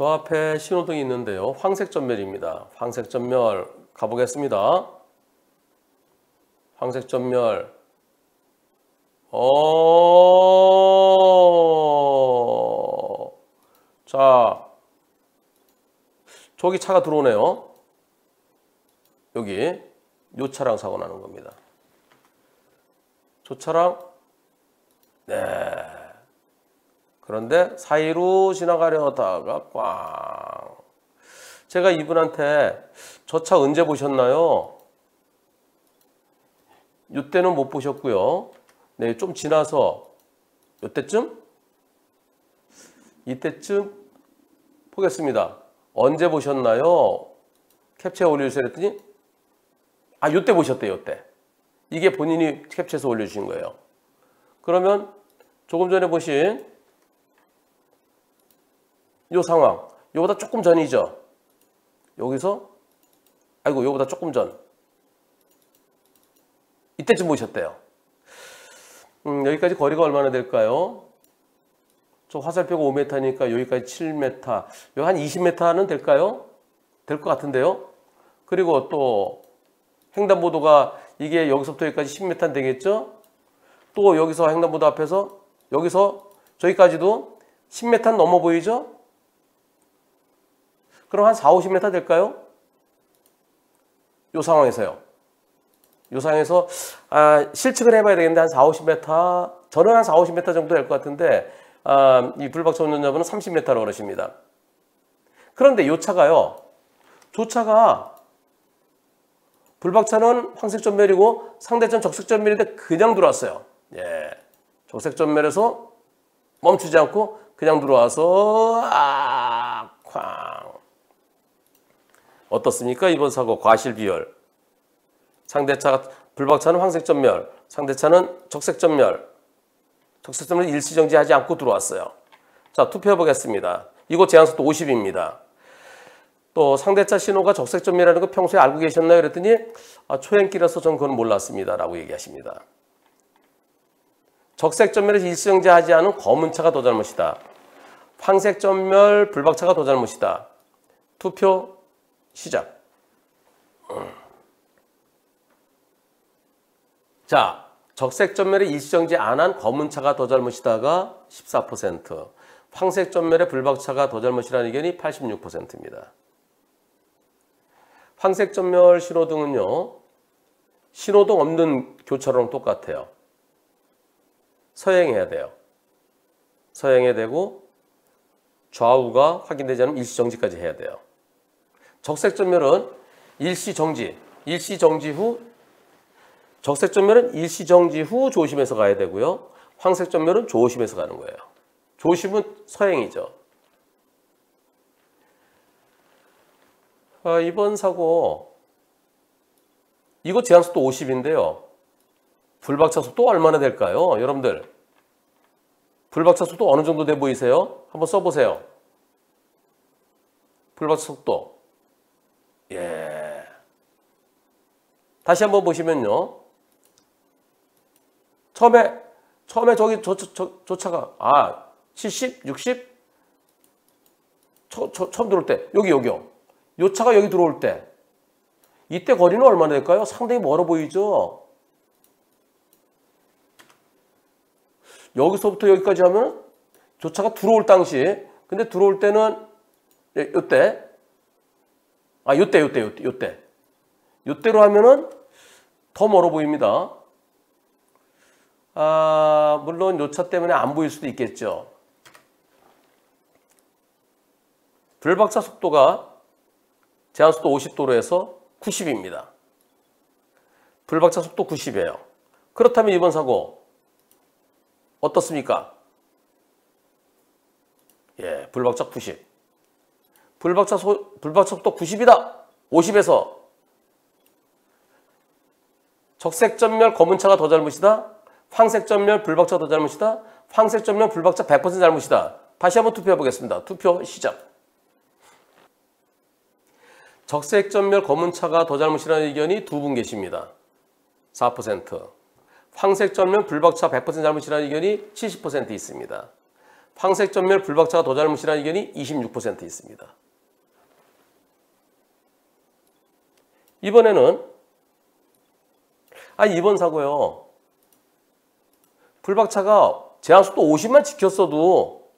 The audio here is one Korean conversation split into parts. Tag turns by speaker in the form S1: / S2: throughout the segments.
S1: 저 앞에 신호등이 있는데요. 황색 전멸입니다. 황색 전멸 가보겠습니다. 황색 전멸. 어. 자. 저기 차가 들어오네요. 여기 요 차랑 사고 나는 겁니다. 저 차랑 네. 그런데 사이로 지나가려다가 꽝. 제가 이분한테 저 차 언제 보셨나요? 이때는 못 보셨고요. 네, 좀 지나서 이때쯤? 이때쯤 보겠습니다. 언제 보셨나요? 캡처에 올려주세요 했더니 아, 이때 보셨대요, 이때. 이게 본인이 캡처해서 올려주신 거예요. 그러면 조금 전에 보신 이 상황, 요보다 조금 전이죠. 여기서 아이고 요보다 조금 전 이때쯤 보셨대요. 음, 여기까지 거리가 얼마나 될까요? 저 화살표가 5m니까 여기까지 7m, 여기 한 20m는 될까요? 될 것 같은데요. 그리고 또 횡단보도가 이게 여기서부터 여기까지 10m 되겠죠? 또 여기서 횡단보도 앞에서 여기서 저기까지도 10m 넘어 보이죠? 그럼 한 4, 50m 될까요? 요 상황에서요. 요 상황에서 아, 실측을 해봐야 되겠는데 한 4, 50m 저는 한 4, 50m 정도 될 것 같은데 아, 이 불박차 운전자분은 30m라고 그러십니다. 그런데 요 차가요. 조 차가 불박차는 황색 전멸이고 상대차는 적색 전멸인데 그냥 들어왔어요. 예. 적색 전멸에서 멈추지 않고 그냥 들어와서 아, 쾅. 어떻습니까? 이번 사고 과실 비열. 상대차가 불박차는 황색 전멸, 상대차는 적색 전멸. 적색 전멸 일시 정지하지 않고 들어왔어요. 자, 투표해 보겠습니다. 이거 제한 속도 50입니다. 또 상대차 신호가 적색 전멸이라는 거 평소에 알고 계셨나요? 그랬더니 아, 초행길라서 전 그건 몰랐습니다라고 얘기하십니다. 적색 전멸에서 일시 정지하지 않은 검은 차가 더 잘못이다. 황색 전멸 불박차가 더 잘못이다. 투표 시작. 자, 적색 전멸에 일시정지 안 한 검은 차가 더 잘못이다가 14%, 황색 전멸에 불박차가 더 잘못이라는 의견이 86%입니다. 황색 전멸 신호등은요, 신호등 없는 교차로랑 똑같아요. 서행해야 돼요. 서행해야 되고 좌우가 확인되지 않으면 일시정지까지 해야 돼요. 적색 전멸은 일시 정지, 일시 정지 후 적색 전멸은 일시 정지 후 조심해서 가야 되고요. 황색 전멸은 조심해서 가는 거예요. 조심은 서행이죠. 아, 이번 사고 이거 제한 속도 50인데요. 불박차 속도 얼마나 될까요? 여러분들 불박차 속도 어느 정도 돼 보이세요? 한번 써보세요. 불박차 속도 예. 다시 한번 보시면요. 처음에 처음에 저기 저, 저, 저 차가 아 70, 60 처, 처, 처음 들어올 때 여기 여기요. 요 차가 여기 들어올 때 이때 거리는 얼마나 될까요? 상당히 멀어 보이죠. 여기서부터 여기까지 하면 저 차가 들어올 당시 근데 들어올 때는 요때 아, 요때, 요때, 요때, 요때. 요때로 하면은 더 멀어 보입니다. 아, 물론 요차 때문에 안 보일 수도 있겠죠. 불박차 속도가 제한속도 50도로에서 90입니다. 불박차 속도 90이에요. 그렇다면 이번 사고 어떻습니까? 예, 불박차 90. 불박차, 소, 불박차 속도 90이다. 50에서 적색 전멸 검은 차가 더 잘못이다. 황색 전멸 불박차 더 잘못이다. 황색 전멸 불박차 100% 잘못이다. 다시 한번 투표해 보겠습니다. 투표 시작. 적색 전멸 검은 차가 더 잘못이라는 의견이 두 분 계십니다. 4%. 황색 전멸 불박차 100% 잘못이라는 의견이 70% 있습니다. 황색 전멸 불박차가 더 잘못이라는 의견이 26% 있습니다. 이번에는 아 이번 사고요. 불박차가 제한속도 50만 지켰어도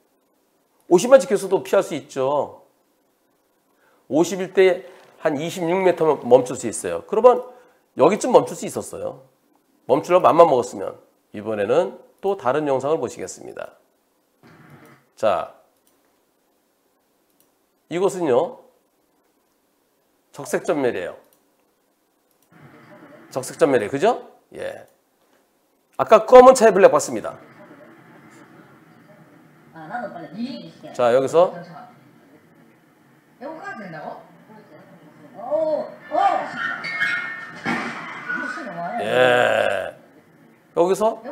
S1: 50만 지켰어도 피할 수 있죠. 51 대 한 26m 멈출 수 있어요. 그러면 여기쯤 멈출 수 있었어요. 멈추려 맘만 먹었으면 이번에는 또 다른 영상을 보시겠습니다. 자, 이곳은요 적색전멸이에요. 적색전멸이에요. 그죠? 예. 아까 검은 차에 블랙 봤습니다.
S2: 아.
S1: 자, 여기서? 예. 여기서.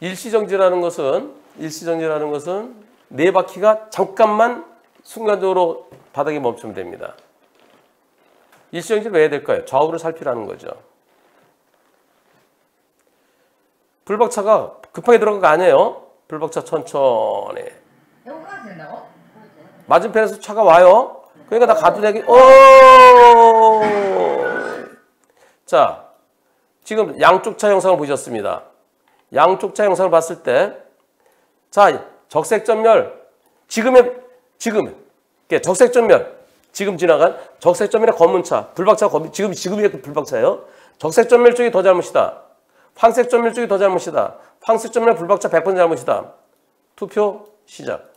S1: 일시정지라는 것은 일시정지라는 것은 네 바퀴가 잠깐만 순간적으로 바닥에 멈추면 됩니다. 일시정지를 왜 해야 될까요? 좌우를 살피라는 거죠. 불박차가 급하게 들어간 거 아니에요. 불박차 천천히. 맞은편에서 차가 와요. 그러니까 나 가도 되기. 오! 자, 지금 양쪽 차 영상을 보셨습니다. 양쪽 차 영상을 봤을 때, 자, 적색 전멸, 지금의 지금, 이게 적색 전멸, 지금 지나간 적색 전멸의 검은 차, 불박차 검, 지금 지금이 그 불박차예요. 적색 전멸 쪽이 더 잘못이다. 황색 전멸 쪽이 더 잘못이다. 황색 전멸 불박차 100% 잘못이다. 투표 시작.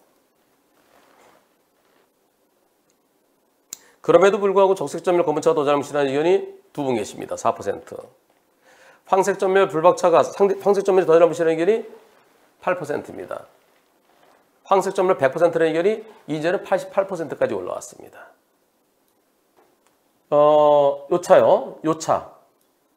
S1: 그럼에도 불구하고 적색 전멸 검은 차가 더 잘못이라는 의견이 두 분 계십니다. 4%. 황색 전멸 불박차가 황색 전멸이 더 잘못이라는 의견이 8%입니다. 황색 전멸 100%라는 의견이 이제는 88%까지 올라왔습니다. 어, 요 차요. 요 차.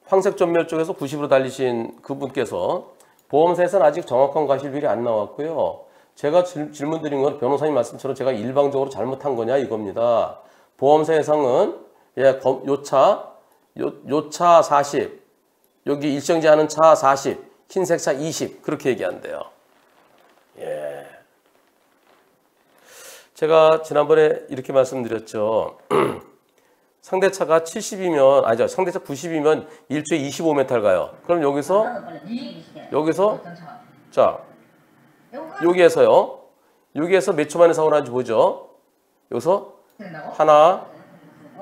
S1: 황색 전멸 쪽에서 90으로 달리신 그분께서 보험사에서는 아직 정확한 과실비율이 안 나왔고요. 제가 질, 질문 드린 건 변호사님 말씀처럼 제가 일방적으로 잘못한 거냐 이겁니다. 보험사 예상은 예, 요차 요, 요차 40 여기 일정지 하는 차 40, 흰색 차 20 그렇게 얘기한대요. 예. 제가 지난번에 이렇게 말씀드렸죠. 상대차가 70이면 아니죠. 상대차 90이면 1초에 25m 가요. 그럼 여기서. 여기서. 자 여기에서요. 여기에서 몇 초 만에 사고 나는지 보죠. 여기서? 하나,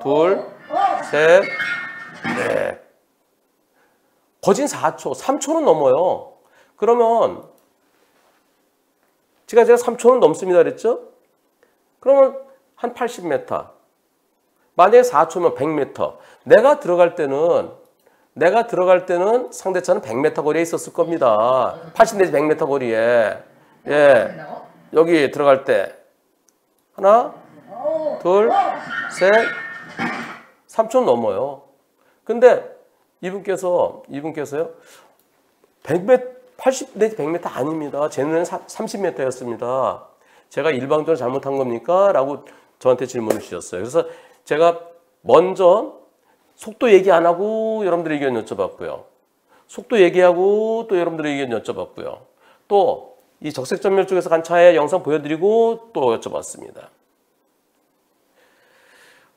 S1: 둘,
S2: 오.
S1: 셋, 넷. 거진 4초, 3초는 넘어요. 그러면 제가 제가 3초는 넘습니다 그랬죠? 그러면 한 80m. 만약에 4초면 100m. 내가 들어갈 때는 내가 들어갈 때는 상대차는 100m 거리에 있었을 겁니다. 80 내지 100m 거리에. 예. 여기 들어갈 때 하나,
S2: 오.
S1: 둘, 셋, 3초 넘어요. 근데 이분께서 이분께서요. 100m 80 내지 100m 아닙니다. 제 눈에는 30m였습니다. 제가 일방적으로 잘못한 겁니까? 라고 저한테 질문을 주셨어요. 그래서 제가 먼저 속도 얘기 안 하고 여러분들의 의견 여쭤봤고요. 속도 얘기하고 또 여러분들의 의견 여쭤봤고요. 또 이 적색전멸 쪽에서 간 차의 영상 보여드리고 또 여쭤봤습니다.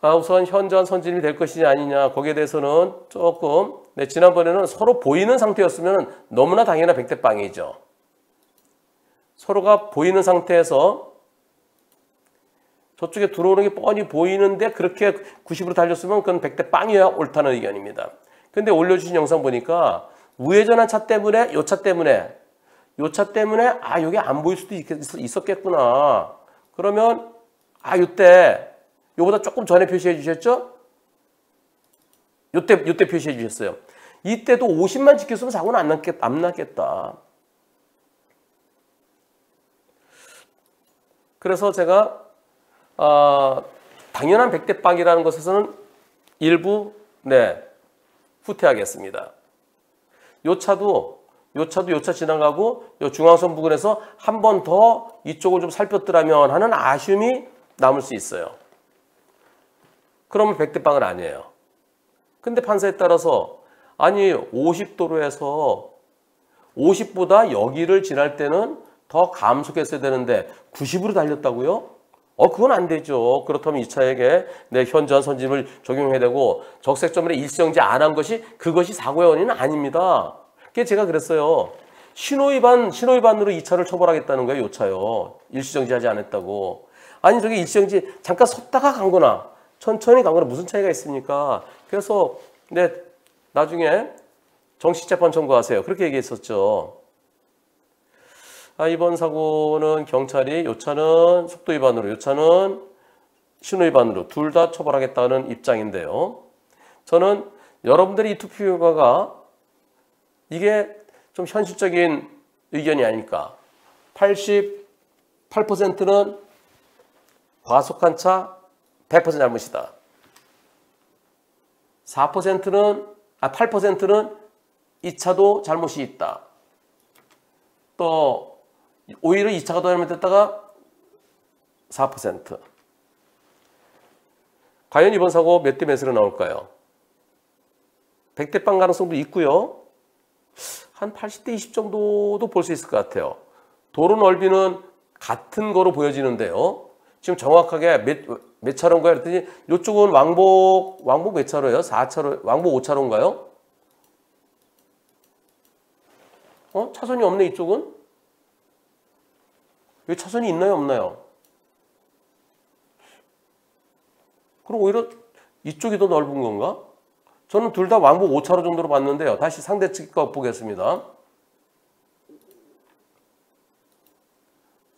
S1: 아, 우선 현저한 선진이 될 것이냐 아니냐 거기에 대해서는 조금 네, 지난번에는 서로 보이는 상태였으면 너무나 당연한 백대빵이죠. 서로가 보이는 상태에서 저쪽에 들어오는 게 뻔히 보이는데 그렇게 90으로 달렸으면 그건 백대빵이어야 옳다는 의견입니다. 근데 올려주신 영상 보니까 우회전한 차 때문에 요 차 때문에 요 차 때문에 아 여기 안 보일 수도 있, 있었겠구나. 그러면 아 요때 요보다 조금 전에 표시해 주셨죠? 요때 요때 표시해 주셨어요. 이때도 50만 지켰으면 사고는 안 났겠 안 났겠다. 그래서 제가 어, 당연한 백대빵이라는 것에서는 일부 네 후퇴하겠습니다. 요 차도 요 차도 요 차 지나가고 요 중앙선 부근에서 한 번 더 이쪽을 좀 살폈더라면 하는 아쉬움이 남을 수 있어요. 그러면 백대빵은 아니에요. 근데 판사에 따라서 아니 50도로에서 50보다 여기를 지날 때는 더 감속했어야 되는데 90으로 달렸다고요? 어 그건 안 되죠. 그렇다면 이 차에게 내 현저한 선진을 적용해야 되고 적색점에 일시정지 안 한 것이 그것이 사고의 원인은 아닙니다. 그게 제가 그랬어요. 신호위반 신호위반으로 이 차를 처벌하겠다는 거예요. 이 차요. 일시정지하지 않았다고. 아니 저기 일시정지 잠깐 섰다가 간 거나 천천히 간 거나 무슨 차이가 있습니까? 그래서 네 나중에 정식 재판 청구하세요. 그렇게 얘기했었죠. 아, 이번 사고는 경찰이 요 차는 속도 위반으로, 요 차는 신호 위반으로 둘 다 처벌하겠다는 입장인데요. 저는 여러분들이 이 투표 결과가 이게 좀 현실적인 의견이 아닐까. 88%는 과속한 차 100% 잘못이다. 4%는 아 8%는 이 차도 잘못이 있다. 또 오히려 이 차가 더 잘못됐다가 4%. 과연 이번 사고 몇 대 몇으로 나올까요? 100대 빵 가능성도 있고요. 한 80대 20 정도도 볼 수 있을 것 같아요. 도로 넓이는 같은 거로 보여지는데요. 지금 정확하게 몇, 몇 차로인가요? 그랬더니 이쪽은 왕복, 왕복 몇 차로예요? 4차로, 왕복 5차로인가요? 어? 차선이 없네, 이쪽은? 여기 차선이 있나요, 없나요? 그럼 오히려 이쪽이 더 넓은 건가? 저는 둘 다 왕복 5차로 정도로 봤는데요. 다시 상대 측거 보겠습니다.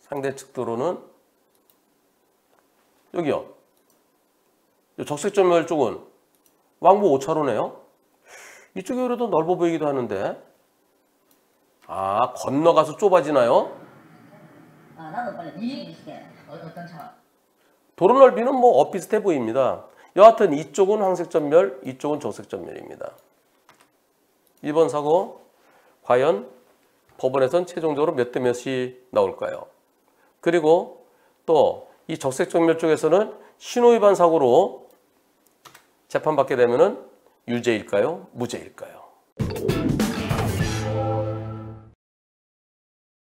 S1: 상대 측 도로는 여기요. 이 적색점 멸 쪽은 왕복 5차로네요. 이쪽이 오히려 더 넓어 보이기도 하는데. 아, 건너가서 좁아지나요?
S2: 시켜. 어?
S1: 도로 넓이는 뭐 엇비슷해 보입니다. 여하튼 이쪽은 황색전멸, 이쪽은 적색전멸입니다. 이번 사고 과연 법원에선 최종적으로 몇 대 몇이 나올까요? 그리고 또 이 적색전멸 쪽에서는 신호위반 사고로 재판받게 되면 은 유죄일까요? 무죄일까요?